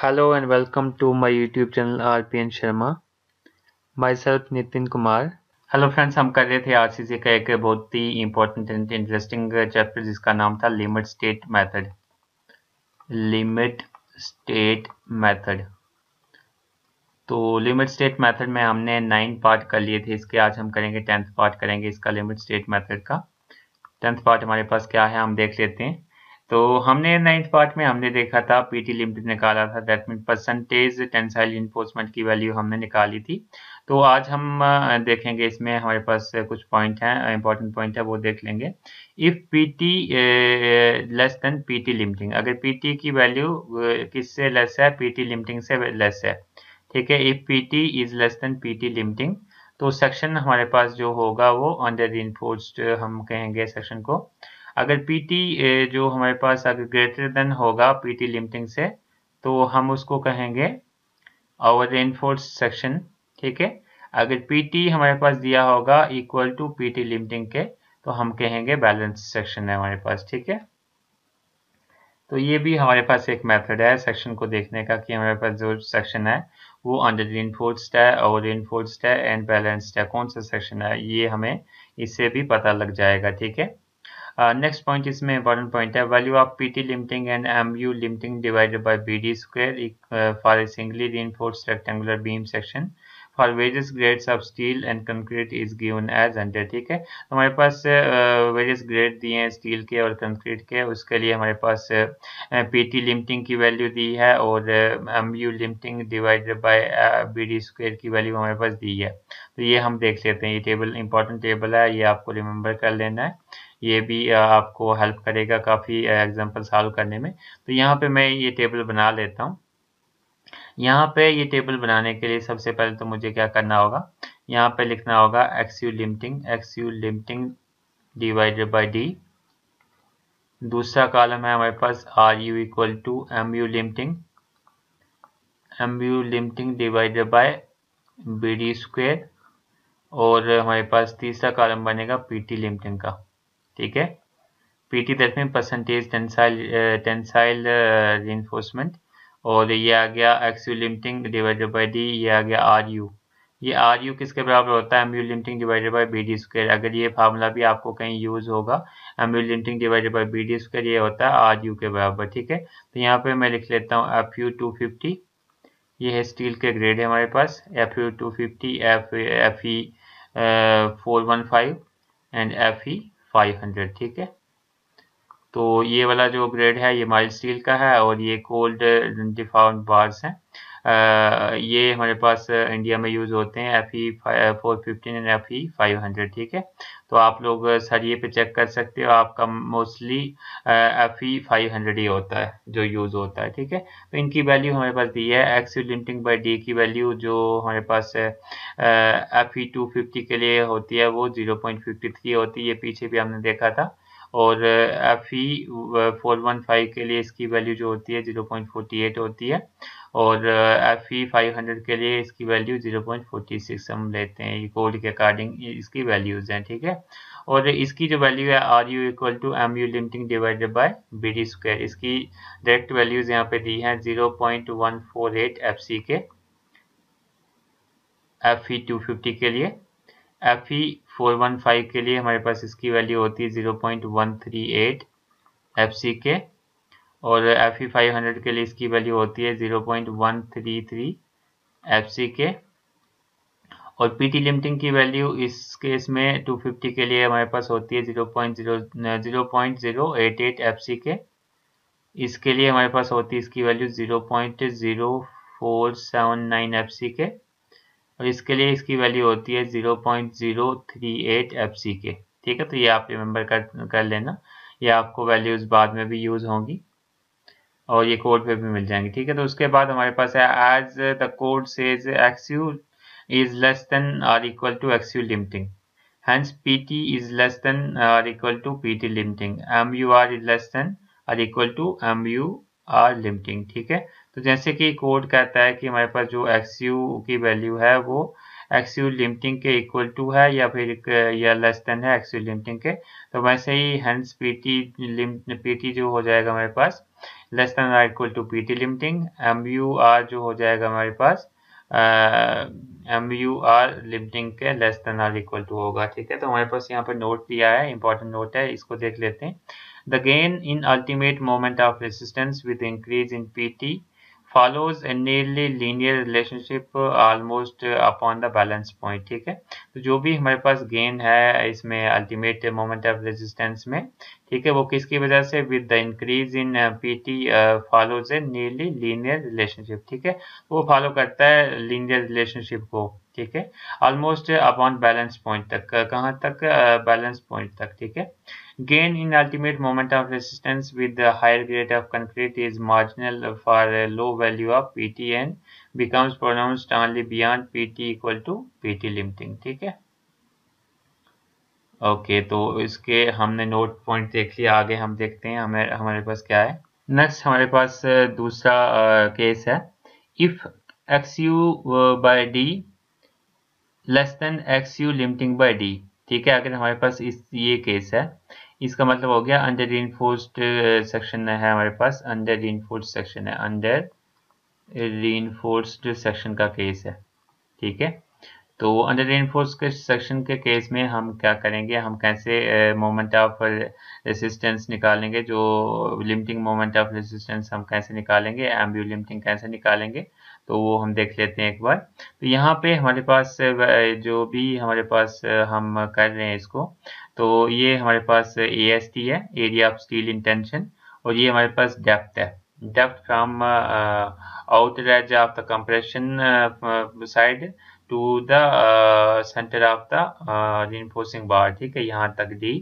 Hello and welcome to my YouTube channel RPN Sharma. Myself, Nitin Kumar. Hello friends हम कर रहे थे RCC का एक बहुत ही इंपॉर्टेंट एंड इंटरेस्टिंग चैप्टर जिसका नाम था limit state method limit state method तो लिमिट स्टेट मेथड में हमने नाइन पार्ट कर लिए थे। इसके आज हम करेंगे टेंथ पार्ट करेंगे इसका लिमिट स्टेट मेथड का। टेंथ पार्ट हमारे पास क्या है, हम देख लेते हैं। तो हमने नाइन्थ पार्ट में हमने देखा था पीटी लिमिट निकाला था that mean percentage tensile enforcement की वैल्यू हमने निकाली थी। तो आज हम देखेंगे इसमें हमारे पास कुछ पॉइंट हैं इंपॉर्टेंट पॉइंट है, वो देख लेंगे। If PT less than PT limiting अगर पीटी की वैल्यू किससे लेस है? पीटी लिमिटिंग से लेस है। ठीक है if PT is less than PT limiting तो सेक्शन हमारे पास जो होगा, वो अंडर इन्फोर्स्ड हम कहेंगे सेक्शन को। अगर पीटी जो हमारे पास अगर ग्रेटर देन होगा पीटी लिमिटिंग से तो हम उसको कहेंगे और रेनफोर्स सेक्शन ठीक है? अगर पीटी हमारे पास दिया होगा इक्वल टू पीटी लिमिटिंग के तो हम कहेंगे बैलेंस सेक्शन है हमारे पास, ठीक है? तो ये भी हमारे पास एक मेथड है सेक्शन को देखने का कि हमारे पास जो सेक्शन है, वो अंडर इन्फोर्स्ड है और इन्फोर्स्ड है एंड बैलेंस्ड है। कौन सा सेक्शन है, ये हमें इससे भी पता लग जाएगा, ठीक है? नेक्स्ट पॉइंट इसमें इंपॉर्टेंट पॉइंट है value of PT limiting and MU limiting divided by BD square for a singly reinforced rectangular beam section for various grades of steel and concrete is given as under ठीक है? हमारे पास various grade दिए हैं steel के और concrete के। उसके लिए हमारे पास पीटी लिमिटिंग की वैल्यू दी है और M U limiting divided by B D square की वैल्यू हमारे पास दी है। तो ये हम देख लेते हैं। ये टेबल इंपॉर्टेंट टेबल है। ये आपको रिमेंबर कर लेना है। ये भी आपको हेल्प करेगा काफ़ी एग्ज़ाम्पल सॉल्व करने में। तो यहाँ पे मैं ये टेबल बना लेता हूँ। यहाँ पे ये टेबल बनाने के लिए सबसे पहले तो मुझे क्या करना होगा? यहाँ पे लिखना होगा X U limiting X U limiting divided by D दूसरा कॉलम है हमारे पास R U equal to M U limiting M U limiting divided by B D square और हमारे पास तीसरा कॉलम बनेगा पी टी लिमिटिंग का। ठीक है? PT that mean percentage tensile tensile reinforcement और ये आ गया X U limiting divided by D ये आ गया आर यू ये आर यू किसके बराबर होता है? M U limiting divided by B D square अगर ये फार्मूला भी आपको कहीं यूज़ होगा M U limiting divided by B D square ये होता है आर यू के बराबर, ठीक है? तो यहाँ पे मैं लिख लेता हूँ एफ़ यू टू फिफ्टी ये है स्टील के ग्रेड है हमारे पास। F U two fifty F F E four one five and F E 500 ठीक है? तो ये वाला जो ग्रेड है, ये माइल स्टील का है और ये कोल्ड डिफाउंड बार्स हैं। ये हमारे पास इंडिया में यूज़ होते हैं F E four fifteen and F E five hundred ठीक है? तो आप लोग सरिये पे चेक कर सकते हो, आपका mostly F E five hundred ही होता है, जो यूज़ होता है, ठीक है? तो इनकी वैल्यू हमारे पास दी है एक्स लिमिटिंग बाई डी की वैल्यू जो हमारे पास एफ़ ई टू फिफ्टी के लिए होती है, वो ज़ीरो पॉइंट फिफ्टी थ्री होती है, ये पीछे भी हमने देखा था। और F E four one five के लिए इसकी वैल्यू जो होती है ज़ीरो पॉइंट फोर्टी एट होती है और एफ़ ई फाइव हंड्रेड के लिए इसकी value zero point forty six हम लेते हैं। कोड के अकॉर्डिंग इसकी वैल्यूज़ हैं, ठीक है? और इसकी जो वैल्यू है R U equal to M U limiting divided by B D square इसकी डायरेक्ट वैल्यूज़ यहाँ पे दी हैं zero point one four eight F C K F E two fifty के लिए। F E four one five के लिए हमारे पास इसकी वैल्यू होती है ज़ीरो पॉइंट के और एफ़ ई फाइव के लिए इसकी वैल्यू होती है zero point one three three F C K और पी टी लिमिटिंग की वैल्यू इस केस में टू फिफ्टी के लिए हमारे पास होती है zero point zero zero point zero eight eight F C K इसके लिए हमारे पास होती है इसकी value zero point zero four seven nine F C K और इसके लिए इसकी वैल्यू होती है zero point zero three eight F C K ठीक है तो ये आप रिमेंबर कर कर लेना। ये आपको वैल्यूज़ बाद में भी यूज़ होंगी और ये कोड पे भी मिल जाएँगे। ठीक है तो उसके बाद हमारे पास है as the code says X U is less than or equal to X U limiting hence pt is less than or equal to pt limiting mur is less than or equal to mur limiting ठीक है तो जैसे कि code कहता है कि हमारे पास जो एक्स यू की वैल्यू है, वो एक्स यू लिमिटिंग के इक्वल टू है या फिर या लेस देन है एक्स यू लिमिटिंग के तो वैसे ही hence P T P T जो हो जाएगा हमारे पास less than or equal to P T limiting M U R जो हो जाएगा हमारे पास एम यू आर लिमिटिंग के less than or equal to होगा, ठीक है? तो हमारे पास यहाँ पर नोट दिया है इंपॉर्टेंट नोट है, इसको देख लेते हैं। The gain in ultimate moment of resistance with increase in P T follows a nearly linear relationship almost upon the balance point ठीक है तो जो भी हमारे पास गेन है इसमें अल्टीमेट मोमेंट ऑफ़ रेजिस्टेंस में ठीक है वो किसकी वजह से? With the increase in PT follows a nearly linear relationship ठीक है? वो फॉलो करता है लीनियर रिलेशनशिप को ठीक है? ऑलमोस्ट अपॉन बैलेंस पॉइंट तक कहाँ तक? बैलेंस uh, पॉइंट तक ठीक है? In ultimate moment of resistance with the higher grade of concrete is marginal for a low value of PT and becomes pronounced only beyond PT equal to PT limiting ठीक है? Okay okay, तो इसके हमने note point देख लिया आगे हम देखते हैं हमें हमारे पास क्या है? नेक्स्ट हमारे पास दूसरा केस है। If X U by D less than X U limiting by D ठीक है? अगर हमारे पास इस ये केस है। इसका मतलब हो गया अंडर रीनफोर्स्ड सेक्शन है हमारे पास अंडर रीनफोर्स्ड सेक्शन है। अंडर रीनफोर्स्ड सेक्शन का केस है, ठीक है? तो अंडर रेनफोर्स के सेक्शन के केस में हम क्या करेंगे? हम कैसे मोमेंट ऑफ़ रेसिस्टेंस निकालेंगे? जो लिमिटिंग मोमेंट ऑफ़ रेसिस्टेंस हम कैसे निकालेंगे? एम्ब्यू लिमिटिंग कैसे निकालेंगे? तो वो हम देख लेते हैं एक बार। तो यहाँ पे हमारे पास जो भी हमारे पास हम कर रहे हैं इसको तो ये हमारे पास ए एस टी है area of steel in tension और ये हमारे पास डेप्थ है। Depth from outer edge of side to the to the centre of the reinforcing bar ठीक है? यहाँ तक डी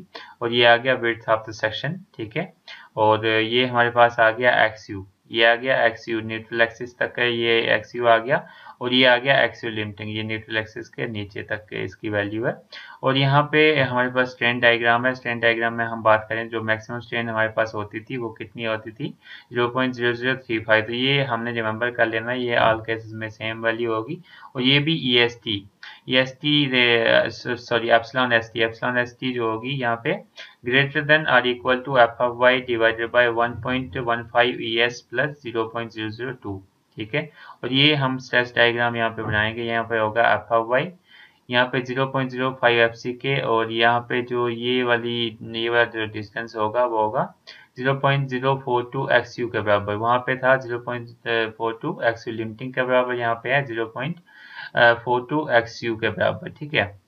और ये आ गया विथ ऑफ़ द सेक्शन ठीक है? और ये हमारे पास आ गया एक्स यू ये आ गया एक्स यू न्यूट्रल एक्सिस तक है ये एक्स यू आ गया और ये आ गया एक्सियो लिमिटिंग ये न्यूट्रल एक्सिस के नीचे तक के इसकी वैल्यू है। और यहाँ पे हमारे पास स्ट्रेन डायग्राम है। स्ट्रेन डायग्राम में हम बात करें जो मैक्सिमम स्ट्रेन हमारे पास होती थी, वो कितनी होती थी? 0.0035 तो ये हमने रिमेंबर कर लेना, ये ऑल केसेस में सेम वैल्यू होगी। और ये भी E S T E S T sorry epsilon S T epsilon S T जो होगी यहाँ पे greater than or equal to F F Y divided by one point one five E S plus zero point zero zero two ठीक है? और ये हम stress diagram यहाँ पे बनाएँगे, यहाँ पे होगा एफ़ ऑफ़ वाई यहाँ पे 0.05 एफ़ सी के और यहाँ पे जो ये वाली, ये वाला जो डिस्टेंस होगा, वो होगा 0.042 एक्स यू के बराबर, वहाँ पे था 0.42 एक्स यू लिमिटिंग के बराबर, यहाँ पे है 0.42 एक्स यू के बराबर, ठीक है?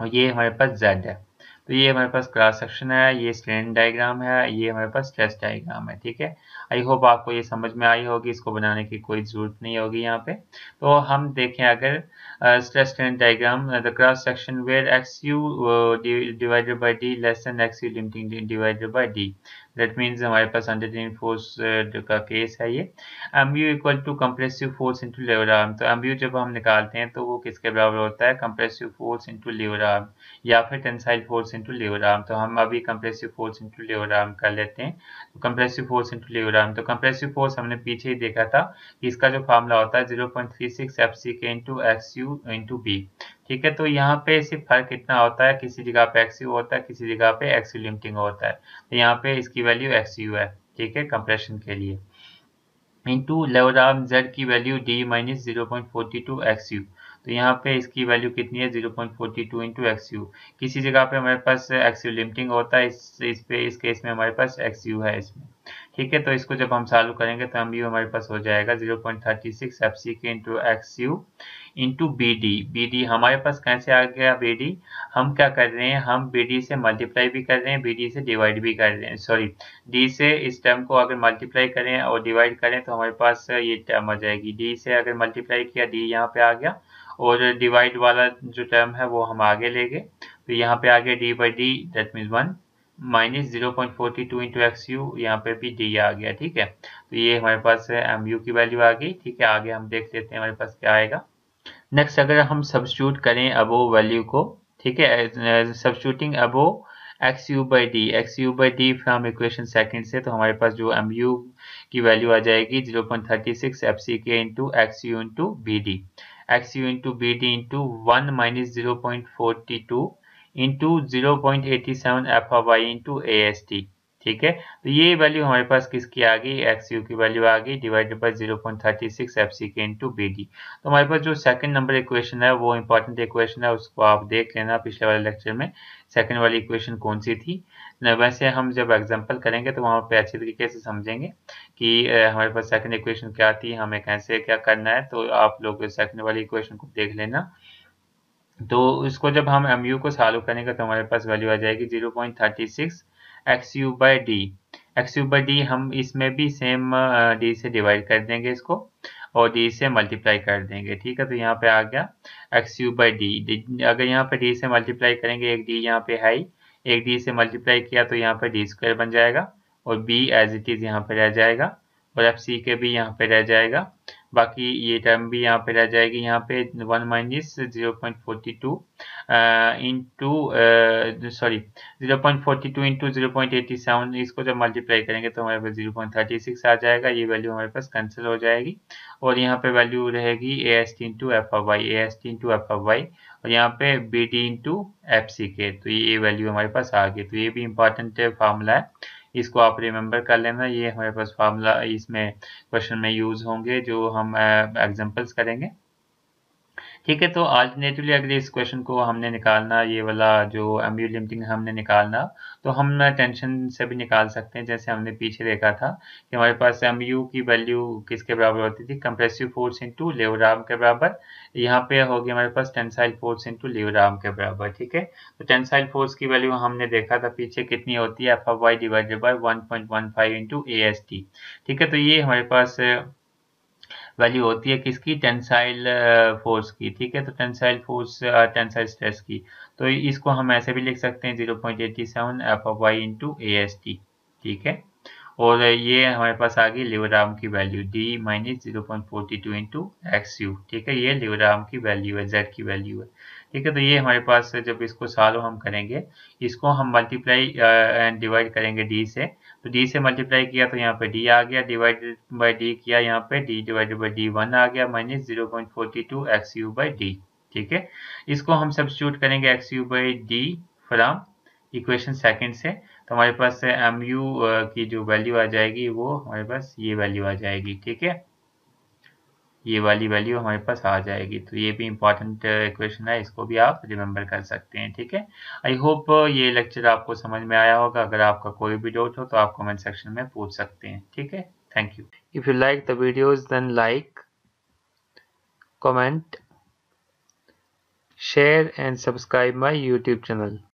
और ये हमारे पास जेड है। तो ये हमारे पास क्रॉस सेक्शन है, ये स्ट्रेन डायग्राम है, ये हमारे पास स्ट्रेस डायग्राम है, ठीक है? आई होप आपको ये समझ में आई होगी, इसको बनाने की कोई ज़रूरत नहीं होगी यहाँ पे। तो हम देखें अगर stress strain diagram the cross section where X U divided by D less than X U limiting divided by D that means हमारे पास अंडर फोर्स का केस है ये। M U equal to compressive force into lever arm तो M U जब हम निकालते हैं तो वो किसके बराबर होता है? Compressive force into lever arm या फिर tensile force into lever arm तो हम अभी compressive force into lever arm कर लेते हैं। तो compressive force into lever arm तो कंप्रेसिव फोर्स हमने पीछे ही देखा था कि इसका जो फॉर्मूला होता है zero point three six F C K into X U into B ठीक है? तो यहाँ पे सिर्फ़ फ़र्क कितना होता है, किसी जगह पे एक्स यू होता है, किसी जगह पे एक्स यू लिमिटिंग होता है। तो यहाँ पे इसकी वैल्यू एक्स यू है। ठीक है? कंप्रेशन के लिए। इंटू लेवर आर्म जेड की value D minus zero point forty two X U तो यहाँ पे इसकी वैल्यू कितनी है? 0.42 point forty two into X U किसी जगह पे हमारे पास एक्स यू लिमिटिंग होता है, इस इस पे, इस केस में हमारे पास एक्स यू है इसमें। ठीक है तो इसको जब हम चालू करेंगे तो हम यू हमारे पास हो जाएगा 0.36 point thirty six F C K into X U into B D B D हमारे पास कैसे आ गया बी डी हम क्या कर रहे हैं, हम बी डी से मल्टीप्लाई भी कर रहे हैं बी डी से डिवाइड भी कर रहे हैं। सॉरी डी से इस टर्म को अगर मल्टीप्लाई करें और डिवाइड करें तो हमारे पास ये टर्म आ जाएगी। डी से अगर मल्टीप्लाई किया डी यहाँ पे आ गया और डिवाइड वाला जो टर्म है, वो हम आगे ले गए। तो यहाँ पे आगे D by D that mean one minus zero point forty two into X U यहाँ पे भी डी आ गया, ठीक है? तो ये हमारे पास एम यू की वैल्यू आ गई, ठीक है? आगे हम देख लेते हैं हमारे पास क्या आएगा। नेक्स्ट अगर हम सब्सिट्यूट करें अबो वैल्यू को, ठीक है? Substituting above X U by D X U by D from equation second से तो हमारे पास जो एम यू की वैल्यू आ जाएगी zero point thirty six F C K into X U into B D X U into B D into one minus zero point forty two into zero point eighty seven F Y into A S T ठीक है? तो ये value हमारे पास किसकी आ गई? X U की value आ गई divided by zero point thirty six F C K into B D तो हमारे पास जो सेकंड नंबर इक्वेशन है, वो इंपॉर्टेंट इक्वेशन है, उसको आप देख लेना पिछले वाले लेक्चर में। सेकंड वाली इक्वेशन कौन सी थी? वैसे हम जब एग्ज़ाम्पल करेंगे तो वहाँ पे अच्छे तरीके से समझेंगे कि हमारे पास सेकंड इक्वेशन क्या थी, हमें कैसे क्या करना है तो आप लोग सेकंड वाली इक्वेशन को देख लेना। तो इसको जब हम एम यू को सॉल्व करेंगे तो हमारे पास वैल्यू आ जाएगी zero point thirty six X U by D X U by D हम इसमें भी सेम डी से डिवाइड कर देंगे इसको और डी से मल्टीप्लाई कर देंगे। ठीक है तो यहाँ पे आ गया एक्स यू बाई डी अगर यहाँ पे डी से मल्टीप्लाई करेंगे, एक डी यहाँ पे है एक डी से मल्टीप्लाई किया तो यहाँ पे डी स्क्वायर बन जाएगा और बी एज इट इज़ यहाँ पे रह जाएगा और एफ़ सी के भी यहाँ पे रह जाएगा। बाकी ये टर्म भी यहाँ पे रह जाएगी। यहाँ पे one minus zero point forty two into sorry zero point forty two into zero point eighty seven इसको जब मल्टीप्लाई करेंगे तो हमारे पास ज़ीरो पॉइंट थर्टी सिक्स आ जाएगा। ये वैल्यू हमारे पास कैंसिल हो जाएगी। और यहाँ पे वैल्यू रहेगी A S T into F of Y A S T into F of Y और यहाँ पे B D into F C K तो ये वैल्यू हमारे पास आ गई। तो ये भी इंपॉर्टेंट फार्मूला है। इसको आप रिमेंबर कर लेना। ये हमारे पास फार्मूला इसमें क्वेश्चन में यूज़ होंगे, जो हम एग्जांपल्स करेंगे। ठीक है तो अल्टरनेटिवली अगर इस क्वेश्चन को हमने निकालना, ये वाला जो एम लिमिटिंग हमने निकालना तो हम टेंशन से भी निकाल सकते हैं, जैसे हमने पीछे देखा था कि हमारे पास एम यू की वैल्यू किसके बराबर होती थी? कंप्रेसिव फोर्स इंटू लेवराम के बराबर। यहाँ पे होगी हमारे पास tensile force into lever arm के बराबर, ठीक है? तो टेंसाइल फोर्स की वैल्यू हमने देखा था पीछे कितनी होती है? F Y divided by one point one five into A S T ठीक है तो ये हमारे पास वैल्यू होती है किसकी? टेंसाइल फोर्स की, ठीक है? तो टेंसाइल फोर्स टेंसाइल स्ट्रेस की। तो इसको हम ऐसे भी लिख सकते हैं zero point eighty seven F of Y into A S T ठीक है? और ये हमारे पास आ गई लिवराम की value D minus zero point forty two into X U ठीक है? ये लिवराम की वैल्यू है जेड की वैल्यू है, ठीक है? तो ये हमारे पास जब इसको सॉल्व हम करेंगे, इसको हम मल्टीप्लाई एंड डिवाइड करेंगे डी से तो डी से मल्टीप्लाई किया तो यहाँ पे डी आ गया डिवाइडेड बाई डी किया यहाँ पे D divided by D one आ गया minus zero point forty two X U by D ठीक है? इसको हम सब्सिट्यूट करेंगे X U by D from equation second से तो हमारे पास एम यू की जो वैल्यू आ जाएगी वो हमारे पास ये वैल्यू आ जाएगी, ठीक है? ये वाली वैल्यू हमारे पास आ जाएगी। तो ये भी इंपॉर्टेंट इक्वेशन है, इसको भी आप रिमेंबर कर सकते हैं, ठीक है? आई होप ये लेक्चर आपको समझ में आया होगा। अगर आपका कोई भी डाउट हो तो आप कमेंट सेक्शन में पूछ सकते हैं, ठीक है? Thank you if you like the videos then like comment share and subscribe my youtube channel.